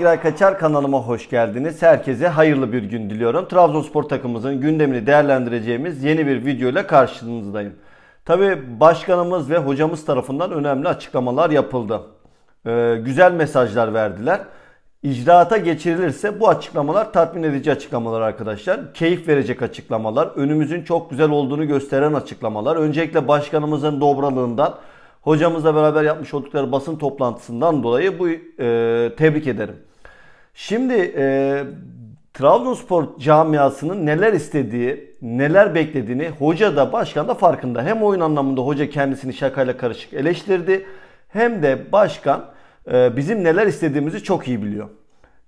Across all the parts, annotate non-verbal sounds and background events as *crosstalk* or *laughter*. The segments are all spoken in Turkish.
Giray Kaçar kanalıma hoş geldiniz. Herkese hayırlı bir gün diliyorum. Trabzonspor takımımızın gündemini değerlendireceğimiz yeni bir video ile karşınızdayım. Tabi başkanımız ve hocamız tarafından önemli açıklamalar yapıldı. Ee, güzel mesajlar verdiler. İcraata geçirilirse bu açıklamalar tatmin edici açıklamalar arkadaşlar. Keyif verecek açıklamalar. Önümüzün çok güzel olduğunu gösteren açıklamalar. Öncelikle başkanımızın dobralığından, hocamızla beraber yapmış oldukları basın toplantısından dolayı bu e, tebrik ederim. Şimdi e, Trabzonspor camiasının neler istediği, neler beklediğini hoca da başkan da farkında. Hem oyun anlamında hoca kendisini şakayla karışık eleştirdi hem de başkan e, bizim neler istediğimizi çok iyi biliyor.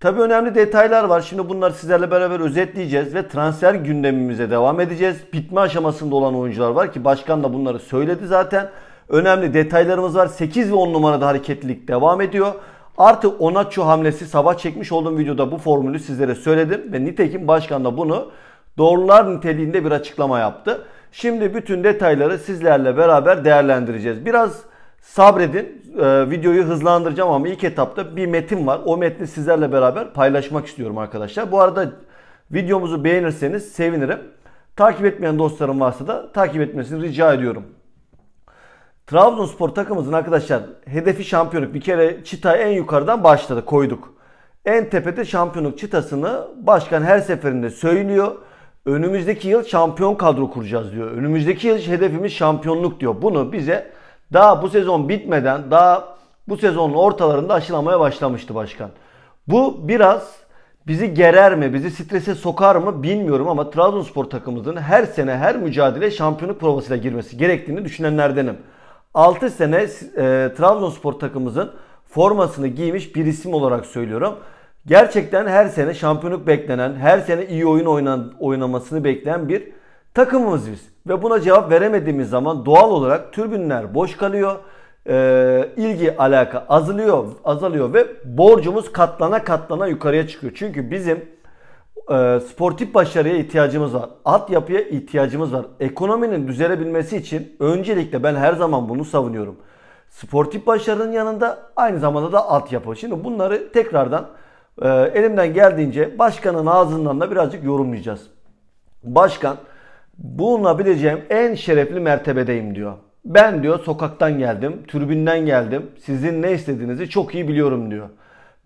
Tabii önemli detaylar var. Şimdi bunları sizlerle beraber özetleyeceğiz ve transfer gündemimize devam edeceğiz. Bitme aşamasında olan oyuncular var ki başkan da bunları söyledi zaten. Önemli detaylarımız var. 8 ve 10 numarada hareketlilik devam ediyor. Artı Onaçu hamlesi sabah çekmiş olduğum videoda bu formülü sizlere söyledim. Ve nitekim başkan da bunu doğrular niteliğinde bir açıklama yaptı. Şimdi bütün detayları sizlerle beraber değerlendireceğiz. Biraz sabredin. Ee, videoyu hızlandıracağım ama ilk etapta bir metin var. O metni sizlerle beraber paylaşmak istiyorum arkadaşlar. Bu arada videomuzu beğenirseniz sevinirim. Takip etmeyen dostlarım varsa da takip etmesini rica ediyorum. Trabzonspor takımımızın arkadaşlar hedefi şampiyonluk. Bir kere çıtayı en yukarıdan başladı koyduk. En tepede şampiyonluk çıtasını başkan her seferinde söylüyor. Önümüzdeki yıl şampiyon kadro kuracağız diyor. Önümüzdeki yıl hedefimiz şampiyonluk diyor. Bunu bize daha bu sezon bitmeden daha bu sezonun ortalarında aşılamaya başlamıştı başkan. Bu biraz bizi gerer mi, bizi strese sokar mı bilmiyorum ama Trabzonspor takımımızın her sene her mücadele şampiyonluk provasıyla girmesi gerektiğini düşünenlerdenim. 6 sene e, Trabzonspor takımımızın formasını giymiş bir isim olarak söylüyorum. Gerçekten her sene şampiyonluk beklenen, her sene iyi oyun oynan, oynamasını bekleyen bir takımımız biz. Ve buna cevap veremediğimiz zaman doğal olarak türbünler boş kalıyor. E, ilgi alaka azalıyor, azalıyor ve borcumuz katlana katlana yukarıya çıkıyor. Çünkü bizim e, sportif başarıya ihtiyacımız var. Altyapıya ihtiyacımız var. Ekonominin düzelebilmesi için öncelikle ben her zaman bunu savunuyorum. Sportif başarının yanında aynı zamanda da altyapı. Şimdi bunları tekrardan e, elimden geldiğince başkanın ağzından da birazcık yorumlayacağız. Başkan bulunabileceğim en şerefli mertebedeyim diyor. Ben diyor sokaktan geldim, tribünden geldim. Sizin ne istediğinizi çok iyi biliyorum diyor.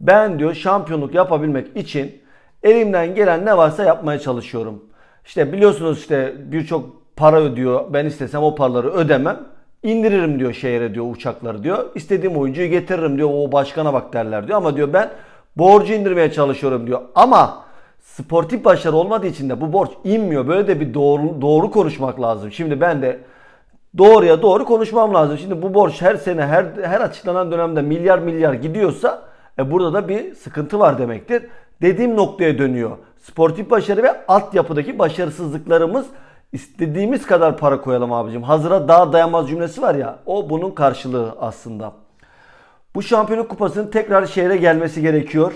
Ben diyor şampiyonluk yapabilmek için elimden gelen ne varsa yapmaya çalışıyorum. İşte biliyorsunuz işte birçok para ödüyor. Ben istesem o paraları ödemem. İndiririm diyor şehre diyor uçakları diyor. İstediğim oyuncuyu getiririm diyor. O başkana bak derler diyor. Ama diyor ben borcu indirmeye çalışıyorum diyor. Ama sportif başarı olmadığı için de bu borç inmiyor. Böyle de bir doğru doğru konuşmak lazım. Şimdi ben de doğruya doğru konuşmam lazım. Şimdi bu borç her sene her her açıklanan dönemde milyar milyar gidiyorsa e burada da bir sıkıntı var demektir. Dediğim noktaya dönüyor. Sportif başarı ve altyapıdaki başarısızlıklarımız istediğimiz kadar para koyalım abicim. Hazıra daha dayanmaz cümlesi var ya o bunun karşılığı aslında. Bu şampiyonluk kupasının tekrar şehre gelmesi gerekiyor.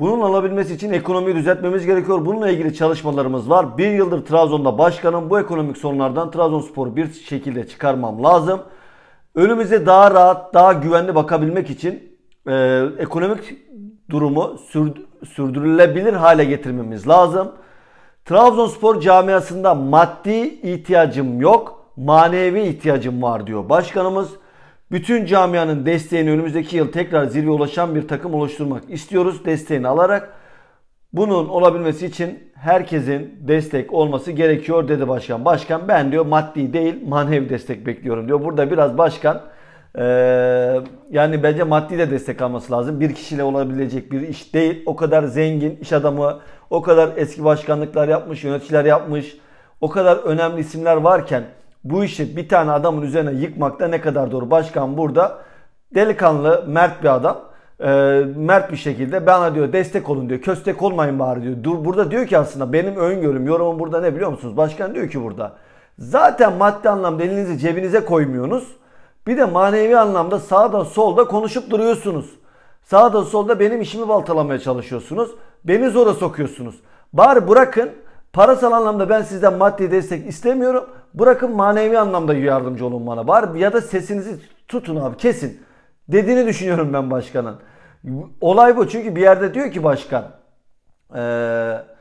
Bunun alabilmesi için ekonomiyi düzeltmemiz gerekiyor. Bununla ilgili çalışmalarımız var. Bir yıldır Trabzon'da başkanım bu ekonomik sorunlardan Trabzonspor'u bir şekilde çıkarmam lazım. Önümüze daha rahat, daha güvenli bakabilmek için e, ekonomik durumu sürdürülebilir hale getirmemiz lazım. Trabzonspor camiasında maddi ihtiyacım yok, manevi ihtiyacım var diyor başkanımız. Bütün camianın desteğini önümüzdeki yıl tekrar zirve ulaşan bir takım oluşturmak istiyoruz. Desteğini alarak bunun olabilmesi için herkesin destek olması gerekiyor dedi başkan. Başkan ben diyor maddi değil manevi destek bekliyorum diyor. Burada biraz başkan ee, yani bence maddi de destek alması lazım. Bir kişiyle olabilecek bir iş değil. O kadar zengin iş adamı, o kadar eski başkanlıklar yapmış, yöneticiler yapmış. O kadar önemli isimler varken bu işi bir tane adamın üzerine yıkmakta ne kadar doğru. Başkan burada delikanlı, mert bir adam. E, mert bir şekilde bana diyor destek olun diyor. Köstek olmayın bari diyor. Dur, burada diyor ki aslında benim öngörüm, yorumum burada ne biliyor musunuz? Başkan diyor ki burada. Zaten maddi anlamda elinizi cebinize koymuyorsunuz. Bir de manevi anlamda sağda solda konuşup duruyorsunuz. Sağda solda benim işimi baltalamaya çalışıyorsunuz. Beni zora sokuyorsunuz. Bari bırakın parasal anlamda ben sizden maddi destek istemiyorum. Bırakın manevi anlamda yardımcı olun bana. Bari ya da sesinizi tutun abi kesin. Dediğini düşünüyorum ben başkanın. Olay bu çünkü bir yerde diyor ki başkan eee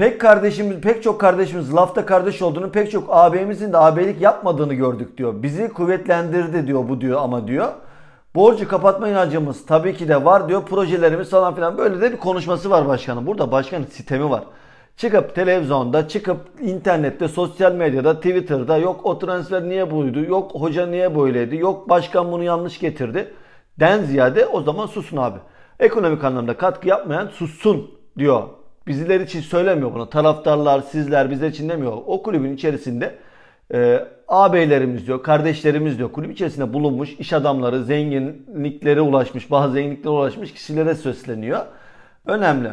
Pek kardeşimiz, pek çok kardeşimiz lafta kardeş olduğunu, pek çok ağabeyimizin de ağabeylik yapmadığını gördük diyor. Bizi kuvvetlendirdi diyor bu diyor ama diyor. Borcu kapatma inancımız tabii ki de var diyor. Projelerimiz falan filan böyle de bir konuşması var başkanım. Burada başkanın sistemi var. Çıkıp televizyonda, çıkıp internette, sosyal medyada, Twitter'da yok o transfer niye buydu, yok hoca niye böyleydi, yok başkan bunu yanlış getirdi. Den ziyade o zaman susun abi. Ekonomik anlamda katkı yapmayan sussun diyor Bizler için söylemiyor bunu. Taraftarlar, sizler bizler için demiyor. O kulübün içerisinde e, ağabeylerimiz diyor, kardeşlerimiz diyor. Kulüp içerisinde bulunmuş iş adamları, zenginliklere ulaşmış, bazı zenginliklere ulaşmış kişilere sesleniyor. Önemli.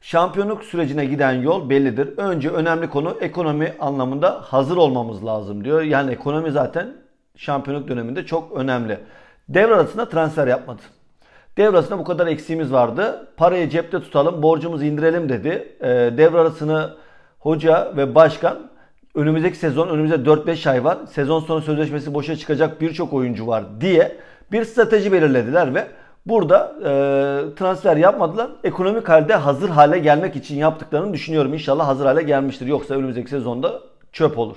Şampiyonluk sürecine giden yol bellidir. Önce önemli konu ekonomi anlamında hazır olmamız lazım diyor. Yani ekonomi zaten şampiyonluk döneminde çok önemli. Devre arasında transfer yapmadı. Devre arasında bu kadar eksiğimiz vardı. Parayı cepte tutalım, borcumuzu indirelim dedi. E, devre arasını hoca ve başkan önümüzdeki sezon önümüzde 4-5 ay var. Sezon sonu sözleşmesi boşa çıkacak birçok oyuncu var diye bir strateji belirlediler ve burada e, transfer yapmadılar. Ekonomik halde hazır hale gelmek için yaptıklarını düşünüyorum. İnşallah hazır hale gelmiştir. Yoksa önümüzdeki sezonda çöp olur.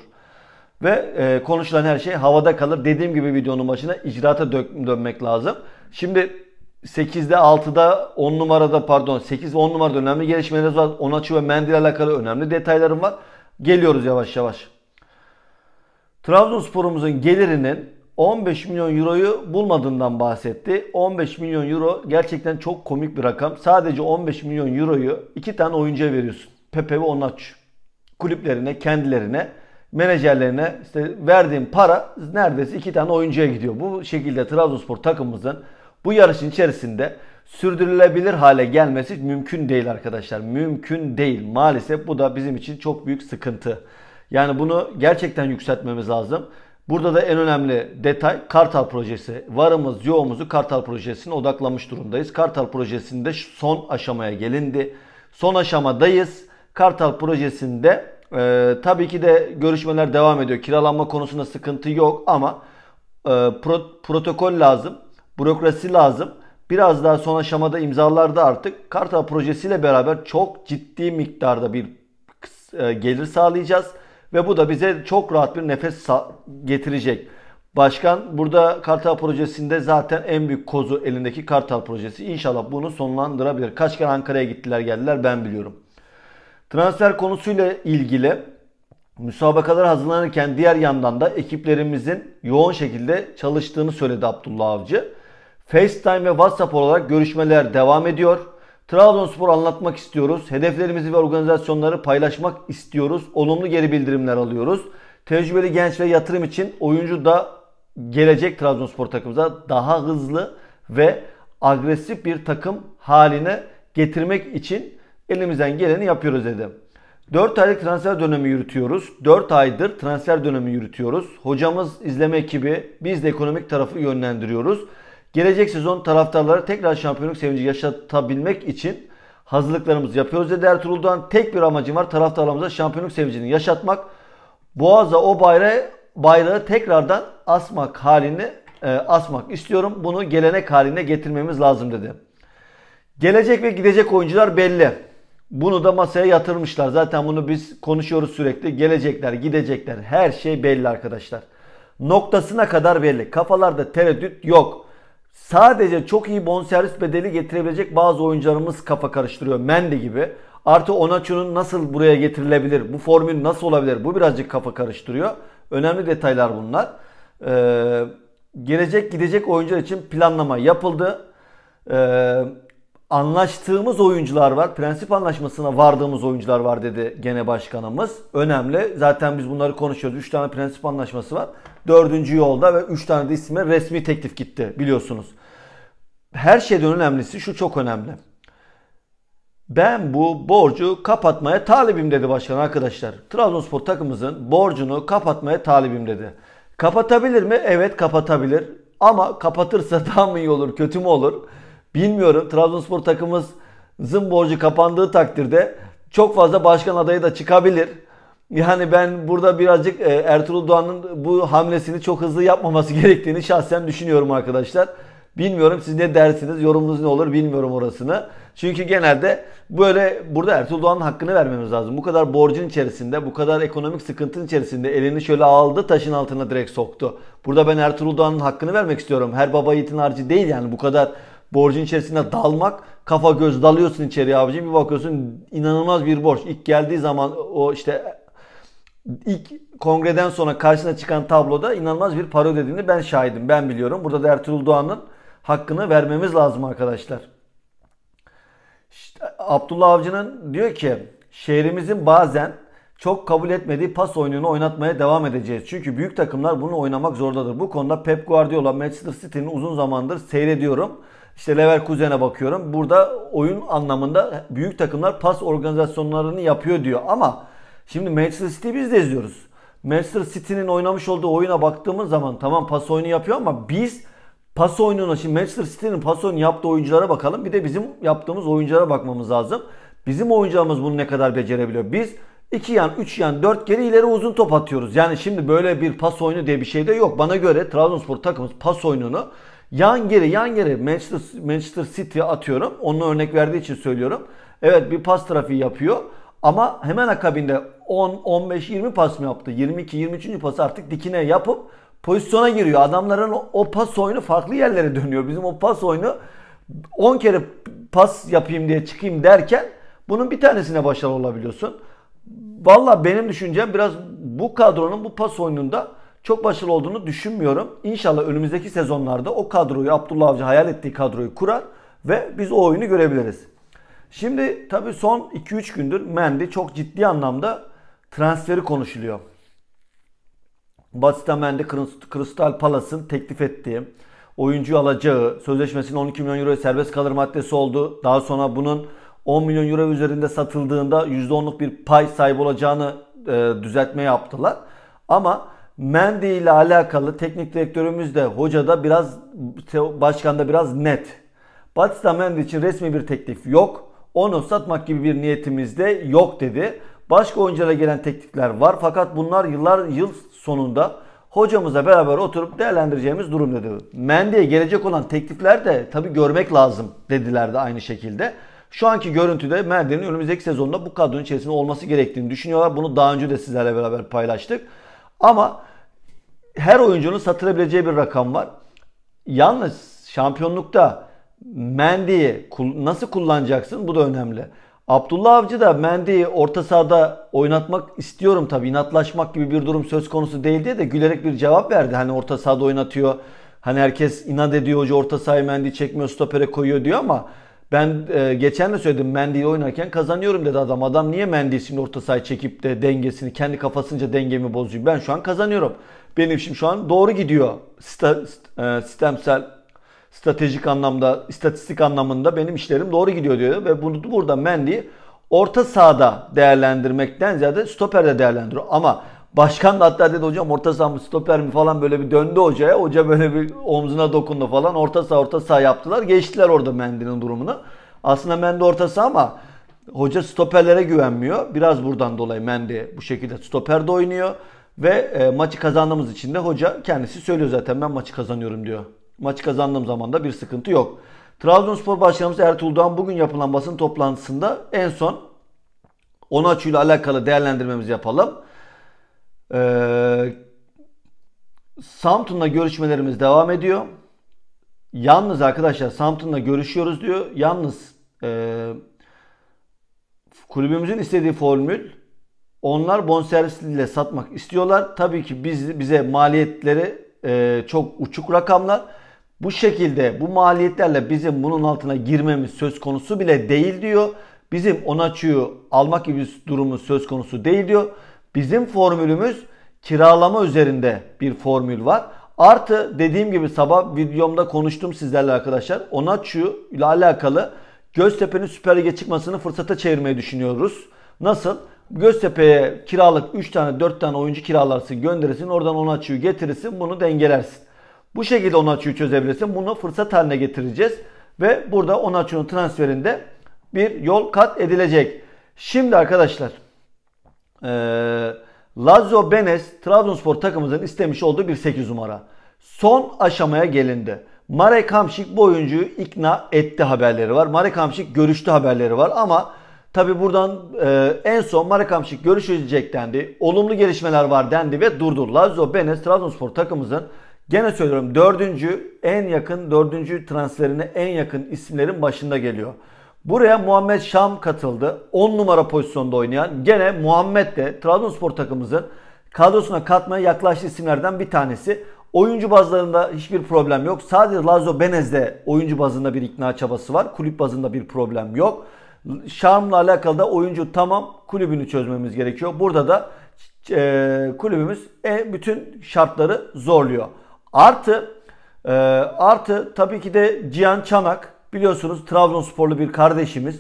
Ve e, konuşulan her şey havada kalır. Dediğim gibi videonun başına icraata dönmek lazım. Şimdi 8'de 6'da 10 numarada pardon 8 ve 10 numarada önemli gelişmelerimiz var. Onaçu ve Mendy ile alakalı önemli detaylarım var. Geliyoruz yavaş yavaş. Trabzonspor'umuzun gelirinin 15 milyon euroyu bulmadığından bahsetti. 15 milyon euro gerçekten çok komik bir rakam. Sadece 15 milyon euroyu iki tane oyuncuya veriyorsun. Pepe ve Onaç. Kulüplerine, kendilerine, menajerlerine işte verdiğin para neredeyse iki tane oyuncuya gidiyor. Bu şekilde Trabzonspor takımımızın bu yarışın içerisinde sürdürülebilir hale gelmesi mümkün değil arkadaşlar. Mümkün değil. Maalesef bu da bizim için çok büyük sıkıntı. Yani bunu gerçekten yükseltmemiz lazım. Burada da en önemli detay Kartal projesi. Varımız yoğumuzu Kartal projesine odaklamış durumdayız. Kartal projesinde son aşamaya gelindi. Son aşamadayız. Kartal projesinde e, tabii ki de görüşmeler devam ediyor. Kiralanma konusunda sıkıntı yok ama e, pro, protokol lazım bürokrasi lazım. Biraz daha son aşamada imzalarda artık Kartal projesiyle beraber çok ciddi miktarda bir e, gelir sağlayacağız. Ve bu da bize çok rahat bir nefes getirecek. Başkan burada Kartal projesinde zaten en büyük kozu elindeki Kartal projesi. İnşallah bunu sonlandırabilir. Kaç kere Ankara'ya gittiler geldiler ben biliyorum. Transfer konusuyla ilgili müsabakalar hazırlanırken diğer yandan da ekiplerimizin yoğun şekilde çalıştığını söyledi Abdullah Avcı. FaceTime ve WhatsApp olarak görüşmeler devam ediyor. Trabzonspor anlatmak istiyoruz. Hedeflerimizi ve organizasyonları paylaşmak istiyoruz. Olumlu geri bildirimler alıyoruz. Tecrübeli genç ve yatırım için oyuncu da gelecek Trabzonspor takımıza daha hızlı ve agresif bir takım haline getirmek için elimizden geleni yapıyoruz dedi. 4 aylık transfer dönemi yürütüyoruz. 4 aydır transfer dönemi yürütüyoruz. Hocamız izleme ekibi, biz de ekonomik tarafı yönlendiriyoruz. Gelecek sezon taraftarlara tekrar şampiyonluk sevinci yaşatabilmek için hazırlıklarımızı yapıyoruz dedi Ertuğrul Doğan. Tek bir amacım var taraftarlarımıza şampiyonluk sevincini yaşatmak. Boğaz'a o bayrağı, bayrağı tekrardan asmak halini e, asmak istiyorum. Bunu gelenek haline getirmemiz lazım dedi. Gelecek ve gidecek oyuncular belli. Bunu da masaya yatırmışlar. Zaten bunu biz konuşuyoruz sürekli. Gelecekler, gidecekler. Her şey belli arkadaşlar. Noktasına kadar belli. Kafalarda tereddüt yok. Sadece çok iyi bonservis bedeli getirebilecek bazı oyuncularımız kafa karıştırıyor. Mendy gibi. Artı Onaçu'nun nasıl buraya getirilebilir? Bu formül nasıl olabilir? Bu birazcık kafa karıştırıyor. Önemli detaylar bunlar. Ee, gelecek gidecek oyuncular için planlama yapıldı. Ee, anlaştığımız oyuncular var. Prensip anlaşmasına vardığımız oyuncular var dedi gene başkanımız. Önemli. Zaten biz bunları konuşuyoruz. 3 tane prensip anlaşması var. Dördüncü yolda ve 3 tane de isme resmi teklif gitti biliyorsunuz. Her şeyden önemlisi şu çok önemli. Ben bu borcu kapatmaya talibim dedi başkan arkadaşlar. Trabzonspor takımımızın borcunu kapatmaya talibim dedi. Kapatabilir mi? Evet kapatabilir. Ama kapatırsa *laughs* daha mı iyi olur, kötü mü olur? Bilmiyorum. Trabzonspor takımımızın borcu kapandığı takdirde çok fazla başkan adayı da çıkabilir. Yani ben burada birazcık e, Ertuğrul Doğan'ın bu hamlesini çok hızlı yapmaması *laughs* gerektiğini şahsen düşünüyorum arkadaşlar. Bilmiyorum siz ne dersiniz, yorumunuz ne olur bilmiyorum orasını. Çünkü genelde böyle burada Ertuğrul Doğan'ın hakkını vermemiz lazım. Bu kadar borcun içerisinde, bu kadar ekonomik sıkıntının içerisinde elini şöyle aldı taşın altına direkt soktu. Burada ben Ertuğrul Doğan'ın hakkını vermek istiyorum. Her baba yiğitin harcı değil yani bu kadar borcun içerisinde dalmak kafa göz dalıyorsun içeriye abicim bir bakıyorsun inanılmaz bir borç. İlk geldiği zaman o işte ilk kongreden sonra karşısına çıkan tabloda inanılmaz bir para ödediğini ben şahidim. Ben biliyorum. Burada da Ertuğrul Doğan'ın hakkını vermemiz lazım arkadaşlar. İşte Abdullah Avcı'nın diyor ki şehrimizin bazen çok kabul etmediği pas oyununu oynatmaya devam edeceğiz. Çünkü büyük takımlar bunu oynamak zordadır. Bu konuda Pep Guardiola Manchester City'nin uzun zamandır seyrediyorum. İşte Leverkusen'e bakıyorum. Burada oyun anlamında büyük takımlar pas organizasyonlarını yapıyor diyor. Ama şimdi Manchester City biz de izliyoruz. Manchester City'nin oynamış olduğu oyuna baktığımız zaman tamam pas oyunu yapıyor ama biz pas oyununa şimdi Manchester City'nin pas oyunu yaptığı oyunculara bakalım. Bir de bizim yaptığımız oyunculara bakmamız lazım. Bizim oyuncularımız bunu ne kadar becerebiliyor? Biz 2 yan, 3 yan, 4 geri ileri uzun top atıyoruz. Yani şimdi böyle bir pas oyunu diye bir şey de yok. Bana göre Trabzonspor takımımız pas oyununu yan geri yan geri Manchester, Manchester City'ye atıyorum. Onun örnek verdiği için söylüyorum. Evet bir pas trafiği yapıyor. Ama hemen akabinde 10, 15, 20 pas mı yaptı? 22, 23. pas artık dikine yapıp pozisyona giriyor. Adamların o pas oyunu farklı yerlere dönüyor. Bizim o pas oyunu 10 kere pas yapayım diye çıkayım derken bunun bir tanesine başarılı olabiliyorsun. Valla benim düşüncem biraz bu kadronun bu pas oyununda çok başarılı olduğunu düşünmüyorum. İnşallah önümüzdeki sezonlarda o kadroyu Abdullah Avcı hayal ettiği kadroyu kurar ve biz o oyunu görebiliriz. Şimdi tabii son 2-3 gündür Mendy çok ciddi anlamda transferi konuşuluyor. Batista Mendy Crystal Palace'ın teklif ettiği oyuncuyu alacağı, sözleşmesinin 12 milyon euro serbest kalır maddesi oldu. Daha sonra bunun 10 milyon euro üzerinde satıldığında %10'luk bir pay sahibi olacağını e, düzeltme yaptılar. Ama Mendy ile alakalı teknik direktörümüz de hoca da biraz başkan da biraz net. Batista Mendy için resmi bir teklif yok. Onu satmak gibi bir niyetimiz de yok dedi. Başka oyunculara gelen teklifler var fakat bunlar yıllar yıl sonunda hocamıza beraber oturup değerlendireceğimiz durum dedi. Mendy'ye gelecek olan teklifler de tabi görmek lazım dediler de aynı şekilde. Şu anki görüntüde Mendy'nin önümüzdeki sezonda bu kadronun içerisinde olması gerektiğini düşünüyorlar. Bunu daha önce de sizlerle beraber paylaştık. Ama her oyuncunun satılabileceği bir rakam var. Yalnız şampiyonlukta Mendy'yi nasıl kullanacaksın bu da önemli. Abdullah Avcı da Mendy'yi orta sahada oynatmak istiyorum tabi inatlaşmak gibi bir durum söz konusu değil diye de gülerek bir cevap verdi. Hani orta sahada oynatıyor. Hani herkes inat ediyor hoca orta sahayı Mendy çekmiyor stopere koyuyor diyor ama ben e, geçen de söyledim Mendy ile oynarken kazanıyorum dedi adam. Adam niye Mendy şimdi orta sahayı çekip de dengesini kendi kafasınca dengemi bozuyor. Ben şu an kazanıyorum. Benim işim şu an doğru gidiyor. E, sistemsel stratejik anlamda, istatistik anlamında benim işlerim doğru gidiyor diyor. Ve bunu burada Mendy orta sahada değerlendirmekten ziyade stoperde değerlendiriyor. Ama başkan da hatta dedi hocam orta saha mı stoper mi falan böyle bir döndü hocaya. Hoca böyle bir omzuna dokundu falan. Orta saha orta saha yaptılar. Geçtiler orada Mendy'nin durumunu. Aslında Mendy orta saha ama hoca stoperlere güvenmiyor. Biraz buradan dolayı Mendy bu şekilde stoperde oynuyor. Ve e, maçı kazandığımız için de hoca kendisi söylüyor zaten ben maçı kazanıyorum diyor. Maçı kazandığım zaman da bir sıkıntı yok. Trabzonspor Başkanımız Ertuğrul Doğan bugün yapılan basın toplantısında en son Onaçu ile alakalı değerlendirmemizi yapalım. Ee, Samtun'la görüşmelerimiz devam ediyor. Yalnız arkadaşlar Samtun'la görüşüyoruz diyor. Yalnız e, kulübümüzün istediği formül onlar bonservisle satmak istiyorlar. Tabii ki biz bize maliyetleri e, çok uçuk rakamlar. Bu şekilde bu maliyetlerle bizim bunun altına girmemiz söz konusu bile değil diyor. Bizim Onaçu'yu almak gibi bir durumumuz söz konusu değil diyor. Bizim formülümüz kiralama üzerinde bir formül var. Artı dediğim gibi sabah videomda konuştum sizlerle arkadaşlar. Onaçu ile alakalı Göztepe'nin Süper Lig'e çıkmasını fırsata çevirmeyi düşünüyoruz. Nasıl? Göztepe'ye kiralık 3 tane 4 tane oyuncu kiralarsın gönderirsin. Oradan Onaçu'yu getirirsin bunu dengelersin. Bu şekilde Onaçu'yu çözebilirsin. Bunu fırsat haline getireceğiz. Ve burada Onaçu'nun transferinde bir yol kat edilecek. Şimdi arkadaşlar ee, Lazio Benes Trabzonspor takımımızın istemiş olduğu bir 8 numara. Son aşamaya gelindi. Marek Hamşik bu oyuncuyu ikna etti haberleri var. Marek Hamşik görüştü haberleri var ama tabi buradan e, en son Marek Hamşik görüşecek dendi. Olumlu gelişmeler var dendi ve durdu. Lazio Benes Trabzonspor takımımızın gene söylüyorum dördüncü en yakın dördüncü transferine en yakın isimlerin başında geliyor. Buraya Muhammed Şam katıldı. 10 numara pozisyonda oynayan gene Muhammed de Trabzonspor takımımızın kadrosuna katmaya yaklaştığı isimlerden bir tanesi. Oyuncu bazlarında hiçbir problem yok. Sadece Lazo Benez'de oyuncu bazında bir ikna çabası var. Kulüp bazında bir problem yok. Şam'la alakalı da oyuncu tamam kulübünü çözmemiz gerekiyor. Burada da e, kulübümüz e, bütün şartları zorluyor. Artı e, artı tabii ki de Cihan Çanak biliyorsunuz Trabzonsporlu bir kardeşimiz.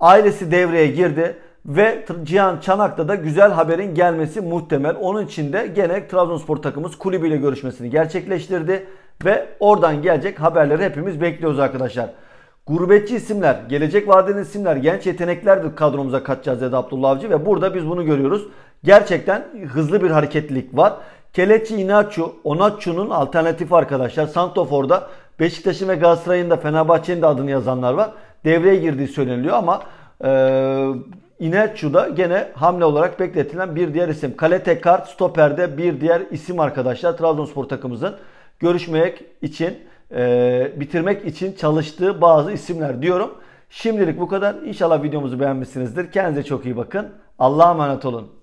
Ailesi devreye girdi ve Cihan Çanak'ta da güzel haberin gelmesi muhtemel. Onun için de gene Trabzonspor takımımız kulübüyle görüşmesini gerçekleştirdi ve oradan gelecek haberleri hepimiz bekliyoruz arkadaşlar. Gurbetçi isimler, gelecek vadeli isimler, genç yetenekler kadromuza katacağız dedi Abdullah Avcı ve burada biz bunu görüyoruz. Gerçekten hızlı bir hareketlilik var. Kelechi Inacho, Onacho'nun alternatifi arkadaşlar. Santofor'da Beşiktaş'ın ve Galatasaray'ın da Fenerbahçe'nin de adını yazanlar var. Devreye girdiği söyleniliyor ama e, Inacho'da gene hamle olarak bekletilen bir diğer isim. Kale Tekart stoperde bir diğer isim arkadaşlar. Trabzonspor takımımızın görüşmek için, e, bitirmek için çalıştığı bazı isimler diyorum. Şimdilik bu kadar. İnşallah videomuzu beğenmişsinizdir. Kendinize çok iyi bakın. Allah'a emanet olun.